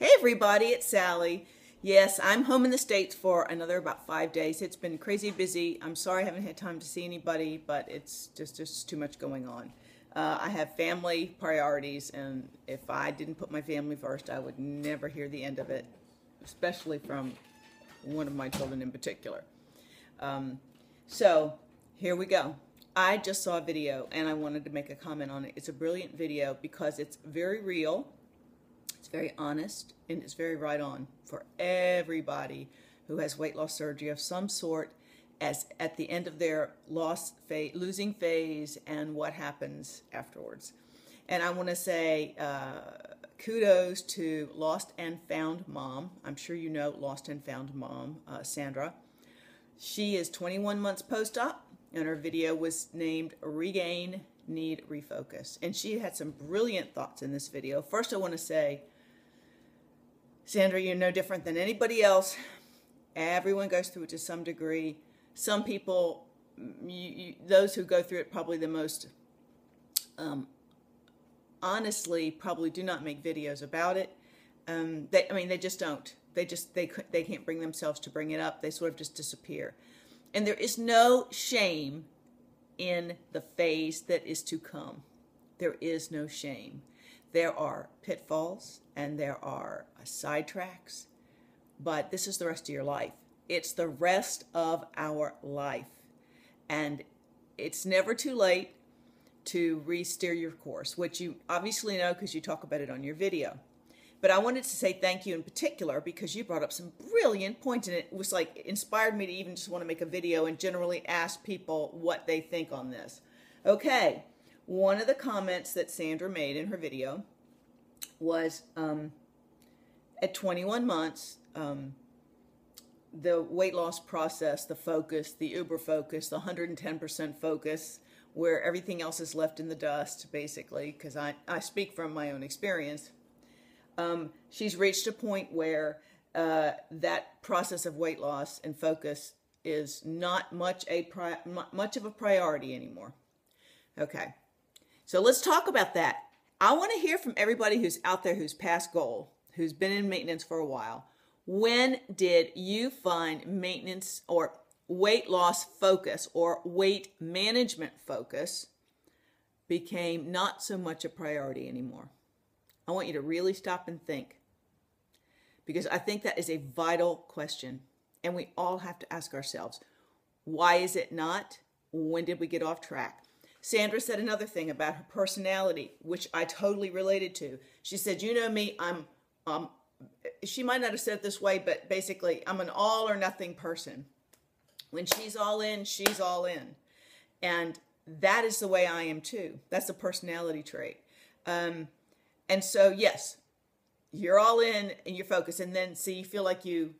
Hey everybody, it's Sally. Yes, I'm home in the States for another about five days. It's been crazy busy. I'm sorry I haven't had time to see anybody, but it's just, just too much going on. Uh, I have family priorities, and if I didn't put my family first, I would never hear the end of it, especially from one of my children in particular. Um, so here we go. I just saw a video and I wanted to make a comment on it. It's a brilliant video because it's very real very honest and it's very right on for everybody who has weight loss surgery of some sort as at the end of their loss phase, losing phase and what happens afterwards. And I want to say uh, kudos to Lost and Found Mom. I'm sure you know Lost and Found Mom, uh, Sandra. She is 21 months post-op and her video was named Regain Need Refocus. And she had some brilliant thoughts in this video. First, I want to say Sandra, you're no different than anybody else. Everyone goes through it to some degree. Some people, you, you, those who go through it probably the most um, honestly probably do not make videos about it. Um, they, I mean, they just don't. They just they they can't bring themselves to bring it up. They sort of just disappear, and there is no shame in the phase that is to come. There is no shame. There are pitfalls and there are uh, sidetracks, but this is the rest of your life. It's the rest of our life. And it's never too late to re-steer your course, which you obviously know because you talk about it on your video. But I wanted to say thank you in particular because you brought up some brilliant points and it was like inspired me to even just want to make a video and generally ask people what they think on this. Okay, one of the comments that Sandra made in her video was um, at 21 months, um, the weight loss process, the focus, the uber focus, the 110% focus, where everything else is left in the dust, basically, because I, I speak from my own experience. Um, she's reached a point where uh, that process of weight loss and focus is not much a much of a priority anymore. Okay. So let's talk about that. I want to hear from everybody who's out there who's past goal, who's been in maintenance for a while. When did you find maintenance or weight loss focus or weight management focus became not so much a priority anymore? I want you to really stop and think because I think that is a vital question. And we all have to ask ourselves, why is it not? When did we get off track? Sandra said another thing about her personality, which I totally related to. She said, "You know me, I'm um she might not have said it this way, but basically, I'm an all or nothing person. When she's all in, she's all in. And that is the way I am too. That's a personality trait. Um, and so, yes, you're all in and you're focused. And then, see, you feel like you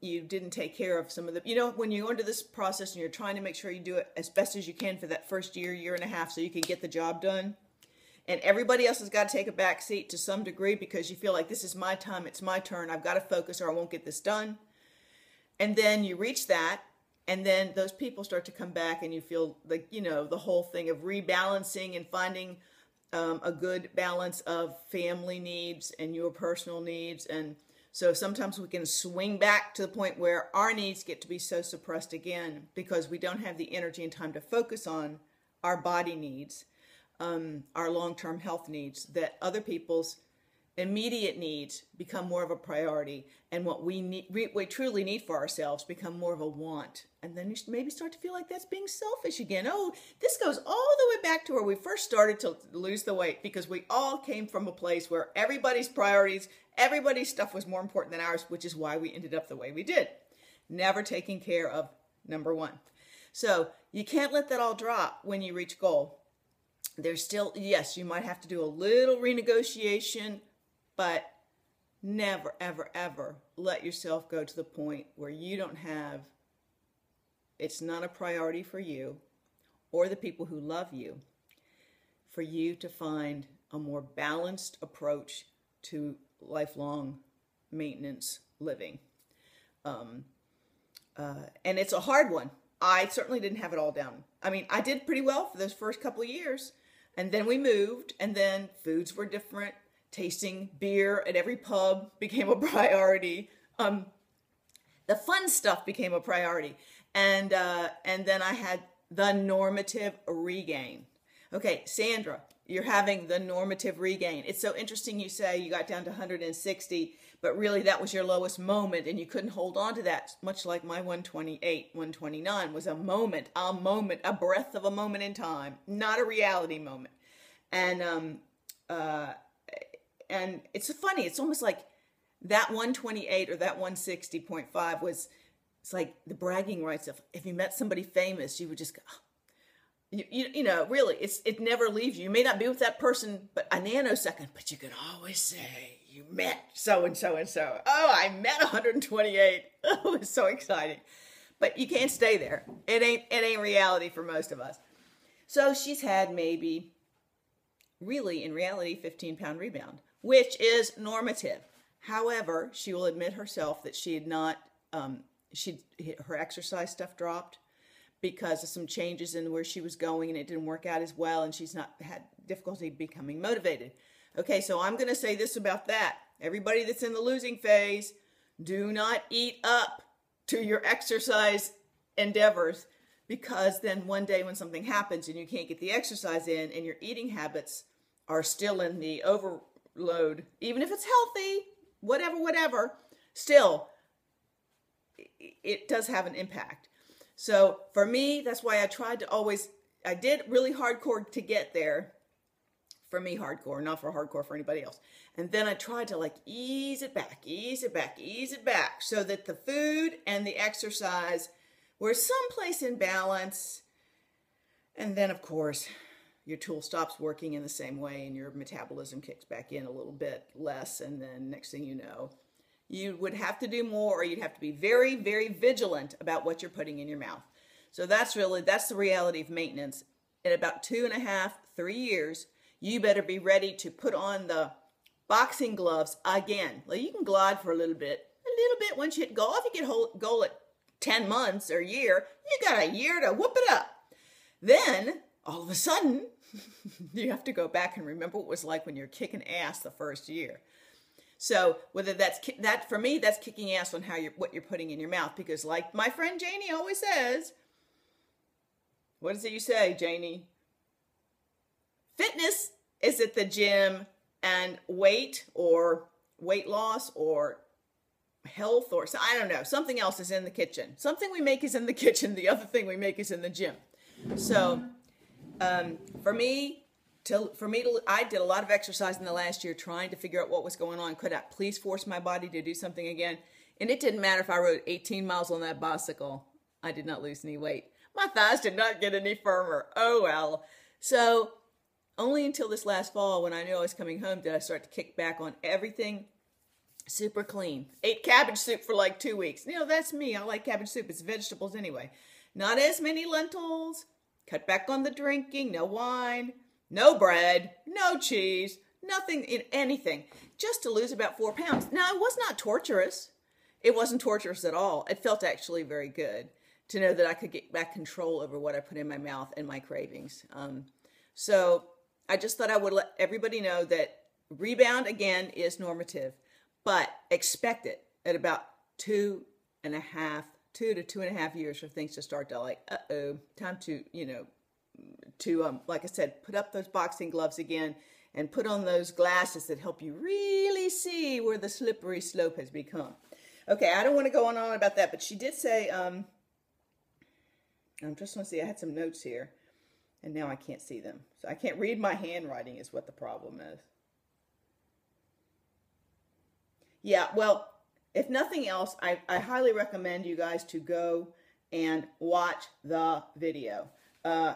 you didn't take care of some of the you know when you go into this process and you're trying to make sure you do it as best as you can for that first year year and a half so you can get the job done. And everybody else has got to take a back seat to some degree because you feel like this is my time it's my turn i've got to focus or i won't get this done. And then you reach that and then those people start to come back and you feel like you know the whole thing of rebalancing and finding um, a good balance of family needs and your personal needs and so sometimes we can swing back to the point where our needs get to be so suppressed again because we don't have the energy and time to focus on our body needs, um, our long-term health needs, that other people's immediate needs become more of a priority and what we need we truly need for ourselves become more of a want. And then you maybe start to feel like that's being selfish again. Oh this goes all the way back to where we first started to lose the weight because we all came from a place where everybody's priorities everybody's stuff was more important than ours which is why we ended up the way we did. Never taking care of number one. So you can't let that all drop when you reach goal. There's still yes you might have to do a little renegotiation but never, ever, ever let yourself go to the point where you don't have, it's not a priority for you or the people who love you, for you to find a more balanced approach to lifelong maintenance living. Um, uh, and it's a hard one. I certainly didn't have it all down. I mean, I did pretty well for those first couple of years. And then we moved, and then foods were different tasting beer at every pub became a priority. Um, the fun stuff became a priority, and uh, and then I had the normative regain. Okay, Sandra, you're having the normative regain. It's so interesting you say you got down to 160, but really that was your lowest moment and you couldn't hold on to that, much like my 128, 129 was a moment, a moment, a breath of a moment in time, not a reality moment. And um uh and it's funny, it's almost like that 128 or that 160.5 was it's like the bragging rights of if you met somebody famous, you would just go, oh, you, you, you know, really, it's it never leaves you. You may not be with that person, but a nanosecond, but you can always say you met so and so and so. Oh, I met 128. Oh, it's so exciting. But you can't stay there. It ain't it ain't reality for most of us. So she's had maybe, really, in reality, 15 pound rebound, which is normative. However, she will admit herself that she had not, um, she her exercise stuff dropped because of some changes in where she was going and it didn't work out as well and she's not had difficulty becoming motivated. Okay, so I'm going to say this about that. Everybody that's in the losing phase, do not eat up to your exercise endeavors because then one day when something happens and you can't get the exercise in and your eating habits are still in the overload, even if it's healthy, whatever, whatever, still, it does have an impact. So for me, that's why I tried to always, I did really hardcore to get there. For me, hardcore, not for hardcore for anybody else. And then I tried to like ease it back, ease it back, ease it back so that the food and the exercise were someplace in balance. And then, of course, your tool stops working in the same way and your metabolism kicks back in a little bit less. And then next thing you know, you would have to do more or you'd have to be very, very vigilant about what you're putting in your mouth. So that's really, that's the reality of maintenance. In about two and a half, three years, you better be ready to put on the boxing gloves again. Well, you can glide for a little bit, a little bit once you hit goal. If you get goal at 10 months or a year, you got a year to whoop it up. Then, all of a sudden, you have to go back and remember what it was like when you're kicking ass the first year. So whether that's that for me, that's kicking ass on how you're what you're putting in your mouth because, like my friend Janie always says, what is it you say, Janie? Fitness is at the gym, and weight or weight loss or health or so I don't know something else is in the kitchen. Something we make is in the kitchen. The other thing we make is in the gym. So um, for me, to, for me to, I did a lot of exercise in the last year trying to figure out what was going on. Could I please force my body to do something again? And it didn't matter if I rode 18 miles on that bicycle. I did not lose any weight. My thighs did not get any firmer. Oh well. So only until this last fall when I knew I was coming home did I start to kick back on everything super clean. Ate cabbage soup for like two weeks. You know, that's me. I like cabbage soup. It's vegetables anyway. Not as many lentils. Cut back on the drinking. No wine no bread, no cheese, nothing in anything, just to lose about four pounds. Now, it was not torturous. It wasn't torturous at all. It felt actually very good to know that I could get back control over what I put in my mouth and my cravings. Um, so I just thought I would let everybody know that rebound again is normative, but expect it at about two and a half, two to two and a half years for things to start to like, uh oh, time to, you know, to, um, like I said, put up those boxing gloves again and put on those glasses that help you really see where the slippery slope has become. Okay, I don't want to go on and on about that, but she did say, um, I'm just want to see, I had some notes here, and now I can't see them. So I can't read my handwriting is what the problem is. Yeah, well, if nothing else, I, I highly recommend you guys to go and watch the video. Uh,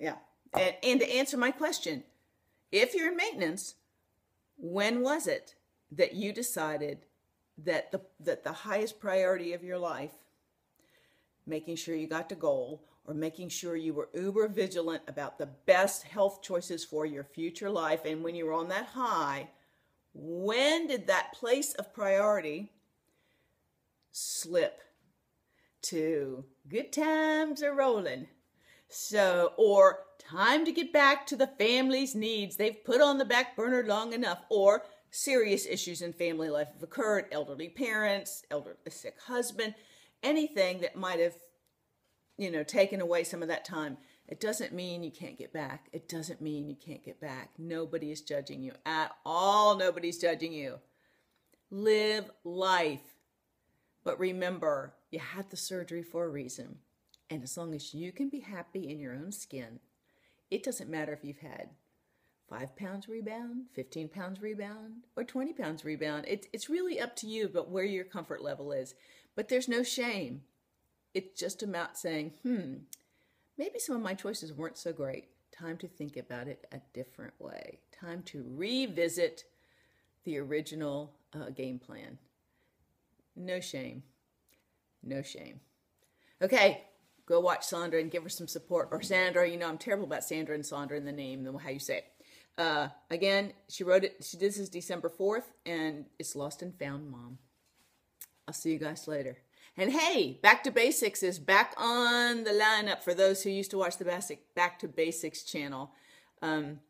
yeah. And, and to answer my question, if you're in maintenance, when was it that you decided that the that the highest priority of your life, making sure you got to goal or making sure you were uber vigilant about the best health choices for your future life, and when you were on that high, when did that place of priority slip to good times are rolling? So, or Time to get back to the family's needs they've put on the back burner long enough, or serious issues in family life have occurred elderly parents, elder, a sick husband, anything that might have, you know, taken away some of that time. It doesn't mean you can't get back. It doesn't mean you can't get back. Nobody is judging you at all. Nobody's judging you. Live life. But remember, you had the surgery for a reason. And as long as you can be happy in your own skin, it doesn't matter if you've had five pounds rebound, 15 pounds rebound, or 20 pounds rebound. It, it's really up to you, but where your comfort level is. But there's no shame. It's just about saying, hmm, maybe some of my choices weren't so great. Time to think about it a different way. Time to revisit the original uh, game plan. No shame. No shame. Okay, go watch Sandra and give her some support. Or Sandra, you know, I'm terrible about Sandra and Sandra in the name, the how you say it. Uh, again, she wrote it, she did this December 4th, and it's Lost and Found Mom. I'll see you guys later. And hey, Back to Basics is back on the lineup for those who used to watch the basic Back to Basics channel. Um,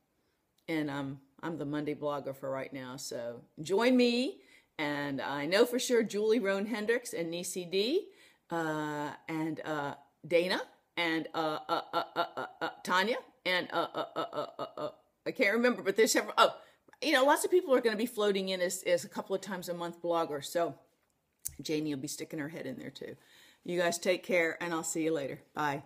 and um, I'm the Monday blogger for right now, so join me. And I know for sure Julie Roan Hendricks and Nisi D uh, and uh, Dana and uh, uh, uh, uh, uh, uh Tanya and uh, uh, uh, uh, uh, uh, I can't remember, but there's several. Oh, you know, lots of people are going to be floating in as, as a couple of times a month bloggers. So Janie will be sticking her head in there too. You guys take care, and I'll see you later. Bye.